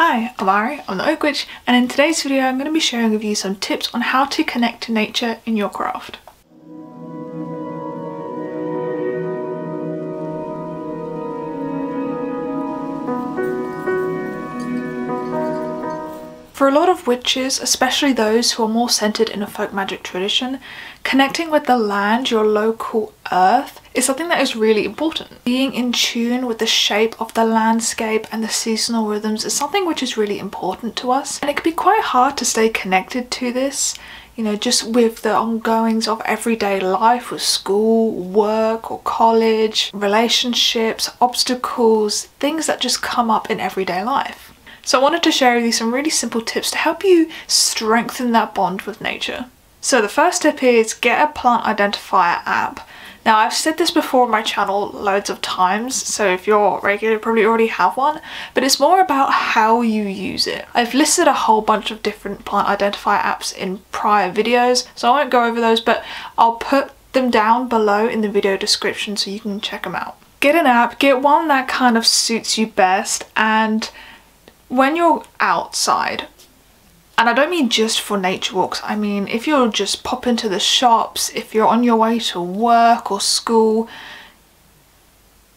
Hi, I'm Ari, I'm the Oak Witch, and in today's video I'm going to be sharing with you some tips on how to connect to nature in your craft. For a lot of witches, especially those who are more centered in a folk magic tradition, connecting with the land, your local earth, is something that is really important. Being in tune with the shape of the landscape and the seasonal rhythms is something which is really important to us. And it can be quite hard to stay connected to this, you know, just with the ongoings of everyday life with school, work or college, relationships, obstacles, things that just come up in everyday life. So I wanted to share with you some really simple tips to help you strengthen that bond with nature. So the first tip is get a plant identifier app. Now I've said this before on my channel loads of times, so if you're regular you probably already have one, but it's more about how you use it. I've listed a whole bunch of different plant identifier apps in prior videos, so I won't go over those, but I'll put them down below in the video description so you can check them out. Get an app, get one that kind of suits you best and when you're outside, and I don't mean just for nature walks, I mean if you're just pop into the shops, if you're on your way to work or school,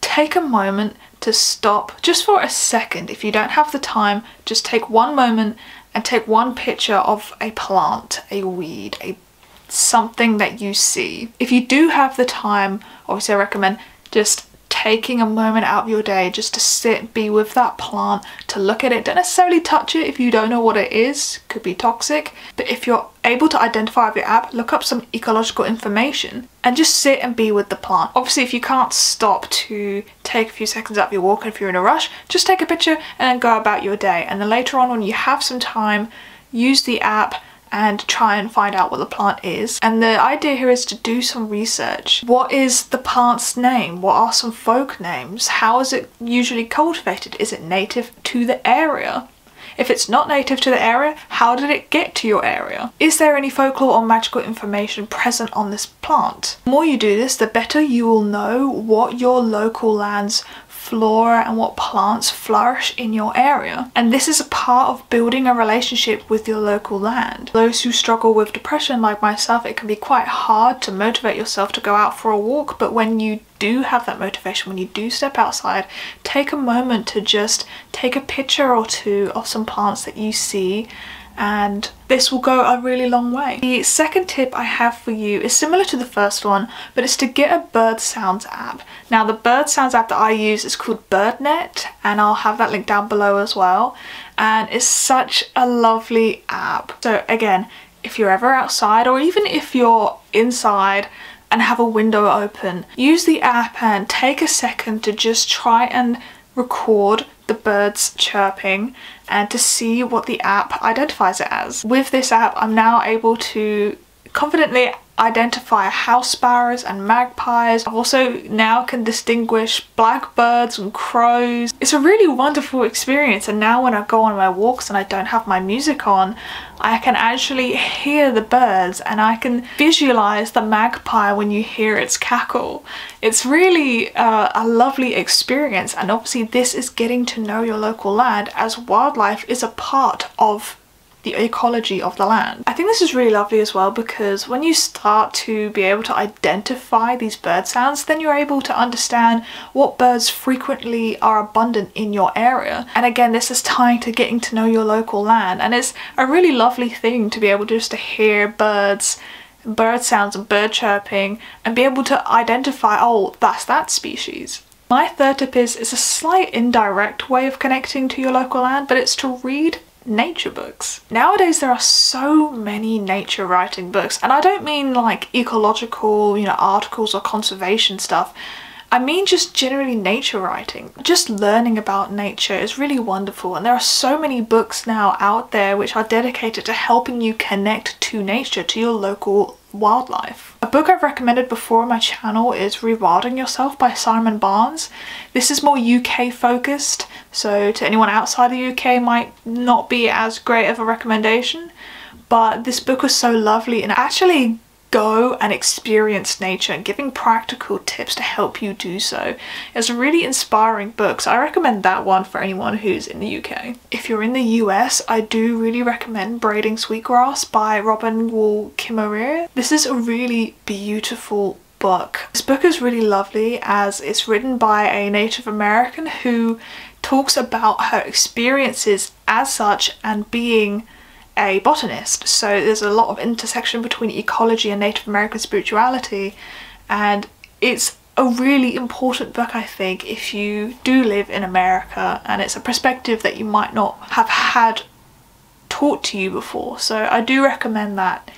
take a moment to stop just for a second. If you don't have the time, just take one moment and take one picture of a plant, a weed, a something that you see. If you do have the time, obviously I recommend just taking a moment out of your day just to sit, be with that plant, to look at it. Don't necessarily touch it if you don't know what it is, could be toxic. But if you're able to identify with your app, look up some ecological information and just sit and be with the plant. Obviously, if you can't stop to take a few seconds out of your walk if you're in a rush, just take a picture and then go about your day. And then later on when you have some time, use the app and try and find out what the plant is. And the idea here is to do some research. What is the plant's name? What are some folk names? How is it usually cultivated? Is it native to the area? If it's not native to the area, how did it get to your area? Is there any folklore or magical information present on this plant? The more you do this, the better you will know what your local land's flora and what plants flourish in your area. And this is a part of building a relationship with your local land. Those who struggle with depression like myself, it can be quite hard to motivate yourself to go out for a walk, but when you do have that motivation, when you do step outside, take a moment to just take a picture or two of some plants that you see and this will go a really long way. The second tip I have for you is similar to the first one, but it's to get a bird sounds app. Now the bird sounds app that I use is called BirdNet and I'll have that link down below as well. And it's such a lovely app. So again, if you're ever outside or even if you're inside and have a window open, use the app and take a second to just try and record the birds chirping and to see what the app identifies it as. With this app I'm now able to confidently identify house sparrows and magpies. I also now can distinguish blackbirds and crows. It's a really wonderful experience and now when I go on my walks and I don't have my music on, I can actually hear the birds and I can visualize the magpie when you hear its cackle. It's really uh, a lovely experience and obviously this is getting to know your local land as wildlife is a part of the ecology of the land. I think this is really lovely as well because when you start to be able to identify these bird sounds then you're able to understand what birds frequently are abundant in your area and again this is tying to getting to know your local land and it's a really lovely thing to be able just to hear birds bird sounds and bird chirping and be able to identify oh that's that species. My third tip is, is a slight indirect way of connecting to your local land but it's to read nature books. Nowadays there are so many nature writing books and I don't mean like ecological, you know, articles or conservation stuff. I mean just generally nature writing. Just learning about nature is really wonderful and there are so many books now out there which are dedicated to helping you connect to nature, to your local wildlife. A book I've recommended before on my channel is Rewilding Yourself by Simon Barnes. This is more UK focused, so to anyone outside the UK might not be as great of a recommendation, but this book was so lovely and actually go and experience nature and giving practical tips to help you do so. It's a really inspiring book, so I recommend that one for anyone who's in the UK. If you're in the US, I do really recommend Braiding Sweetgrass by Robin Wall Kimmerer. This is a really beautiful book. This book is really lovely as it's written by a Native American who talks about her experiences as such and being a botanist, so there's a lot of intersection between ecology and Native American spirituality, and it's a really important book, I think, if you do live in America, and it's a perspective that you might not have had taught to you before. So I do recommend that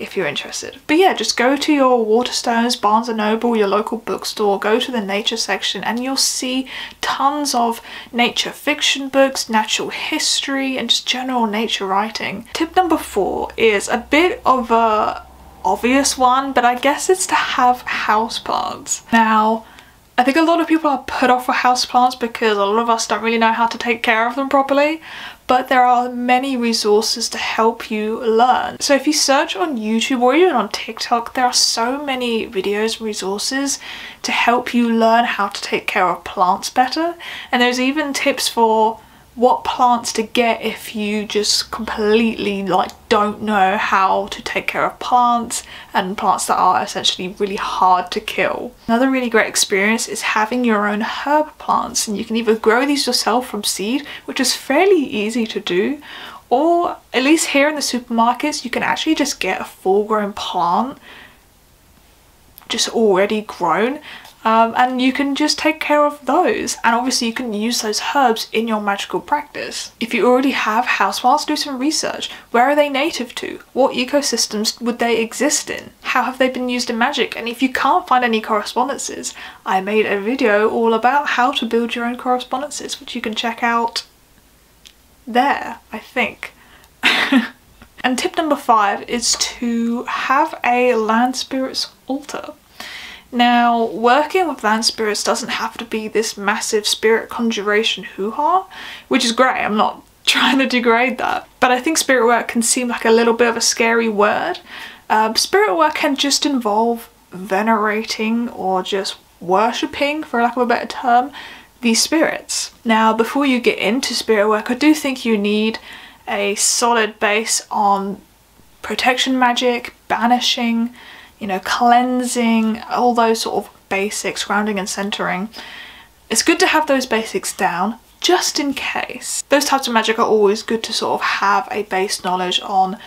if you're interested. But yeah, just go to your Waterstones, Barnes & Noble, your local bookstore, go to the nature section and you'll see tons of nature fiction books, natural history and just general nature writing. Tip number four is a bit of a obvious one, but I guess it's to have houseplants. Now, I think a lot of people are put off with houseplants because a lot of us don't really know how to take care of them properly, but there are many resources to help you learn. So if you search on YouTube or even on TikTok, there are so many videos and resources to help you learn how to take care of plants better. And there's even tips for what plants to get if you just completely like don't know how to take care of plants and plants that are essentially really hard to kill. Another really great experience is having your own herb plants and you can either grow these yourself from seed which is fairly easy to do or at least here in the supermarkets you can actually just get a full grown plant just already grown um, and you can just take care of those and obviously you can use those herbs in your magical practice. If you already have houseplants, do some research. Where are they native to? What ecosystems would they exist in? How have they been used in magic? And if you can't find any correspondences, I made a video all about how to build your own correspondences which you can check out there, I think. and tip number five is to have a land spirits altar. Now, working with land spirits doesn't have to be this massive spirit conjuration hoo-ha, which is great, I'm not trying to degrade that. But I think spirit work can seem like a little bit of a scary word. Um, spirit work can just involve venerating or just worshipping, for lack of a better term, these spirits. Now, before you get into spirit work, I do think you need a solid base on protection magic, banishing, you know, cleansing, all those sort of basics, grounding and centering. It's good to have those basics down just in case. Those types of magic are always good to sort of have a base knowledge on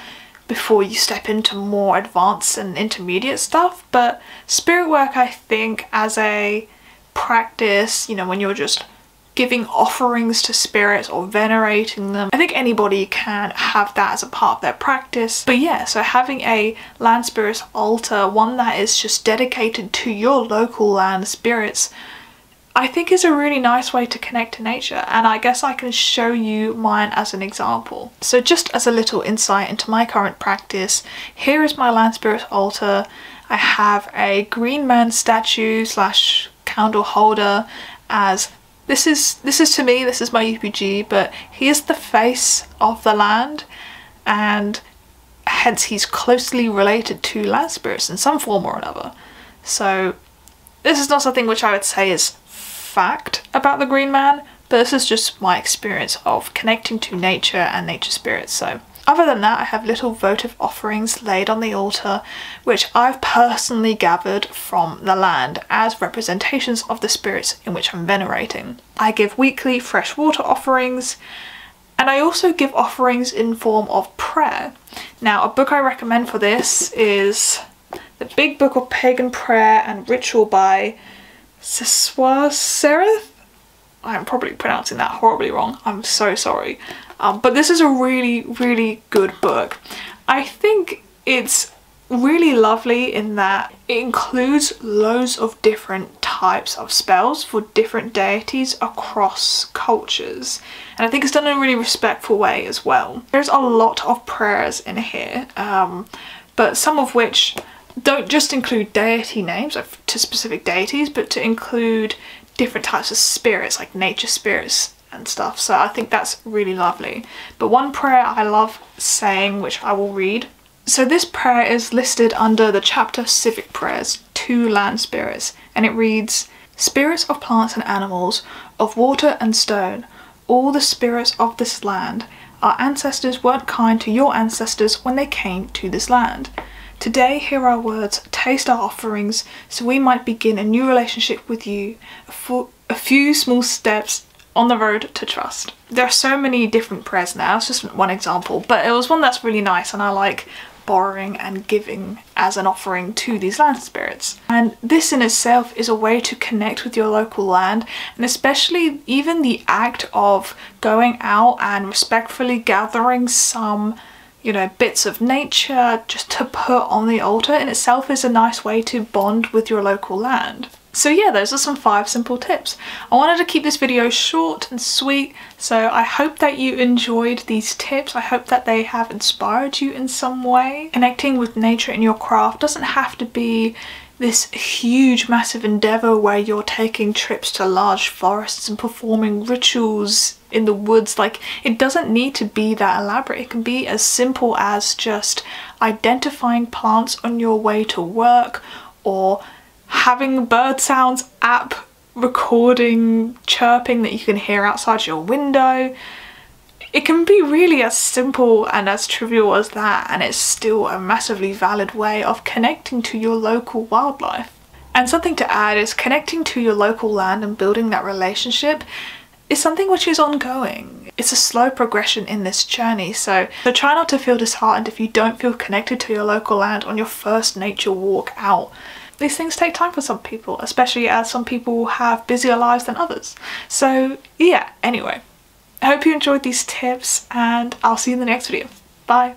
before you step into more advanced and intermediate stuff but spirit work I think as a practice you know when you're just giving offerings to spirits or venerating them. I think anybody can have that as a part of their practice. But yeah, so having a land spirits altar, one that is just dedicated to your local land spirits, I think is a really nice way to connect to nature and I guess I can show you mine as an example. So just as a little insight into my current practice, here is my land spirits altar. I have a green man statue slash candle holder as this is this is to me this is my UPG but he is the face of the land and hence he's closely related to land spirits in some form or another. So this is not something which I would say is fact about the green man but this is just my experience of connecting to nature and nature spirits so other than that, I have little votive offerings laid on the altar, which I've personally gathered from the land as representations of the spirits in which I'm venerating. I give weekly fresh water offerings, and I also give offerings in form of prayer. Now, a book I recommend for this is The Big Book of Pagan Prayer and Ritual by Seswa Serith? I'm probably pronouncing that horribly wrong. I'm so sorry. Um, but this is a really, really good book. I think it's really lovely in that it includes loads of different types of spells for different deities across cultures and I think it's done in a really respectful way as well. There's a lot of prayers in here um, but some of which don't just include deity names to specific deities but to include different types of spirits like nature spirits and stuff. So I think that's really lovely. But one prayer I love saying which I will read. So this prayer is listed under the chapter Civic Prayers to Land Spirits. And it reads Spirits of plants and animals, of water and stone, all the spirits of this land, our ancestors weren't kind to your ancestors when they came to this land. Today, hear our words, taste our offerings, so we might begin a new relationship with you, a, a few small steps on the road to trust. There are so many different prayers now, it's just one example, but it was one that's really nice and I like borrowing and giving as an offering to these land spirits. And this in itself is a way to connect with your local land and especially even the act of going out and respectfully gathering some you know, bits of nature just to put on the altar in itself is a nice way to bond with your local land. So yeah, those are some five simple tips. I wanted to keep this video short and sweet, so I hope that you enjoyed these tips. I hope that they have inspired you in some way. Connecting with nature in your craft doesn't have to be this huge massive endeavour where you're taking trips to large forests and performing rituals in the woods like it doesn't need to be that elaborate it can be as simple as just identifying plants on your way to work or having bird sounds app recording chirping that you can hear outside your window. It can be really as simple and as trivial as that and it's still a massively valid way of connecting to your local wildlife. And something to add is connecting to your local land and building that relationship is something which is ongoing. It's a slow progression in this journey, so, so try not to feel disheartened if you don't feel connected to your local land on your first nature walk out these things take time for some people, especially as some people have busier lives than others. So yeah, anyway, I hope you enjoyed these tips and I'll see you in the next video. Bye!